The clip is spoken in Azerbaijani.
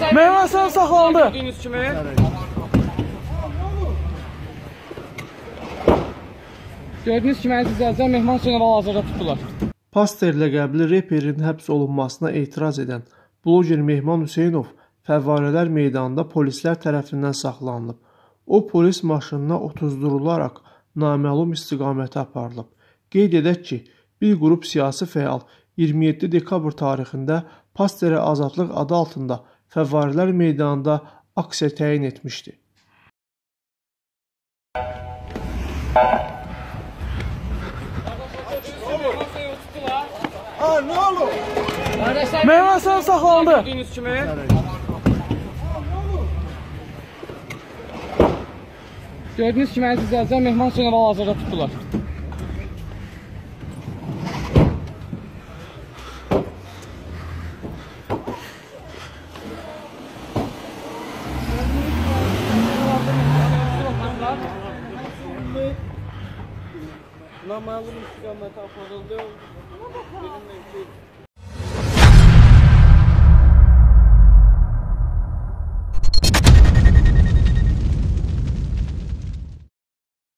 Mehmet Sən saxlandı. Gördüyünüz kimi Gördüyünüz kimi əziz izləyicilər Mehman Hüseynov hal-hazırda tutdular. Paster ləqəbli reperin həbs olunmasına etiraz edən bloger Mehman Hüseynov Fəvvarələr meydanında polislər tərəfindən saxlanılıb. O polis maşınına otuzdurularaq naməlum istiqamətə aparılıb. Qeyd edək ki, bir qrup siyasi fəal 27 dekabr tarixində Pasterə azadlıq adı altında Fəvvarələr meydanında aksiya təyin etmişdi. Qardaşlar Mehmet Sən saxlandı. gördüyünüz kimi Gördüyünüz kimi əziz izləyicilər Mehman Hüseynov hal-hazırda tutdular. Naməlum istiqamətə aparıldı. Bilinmir ki,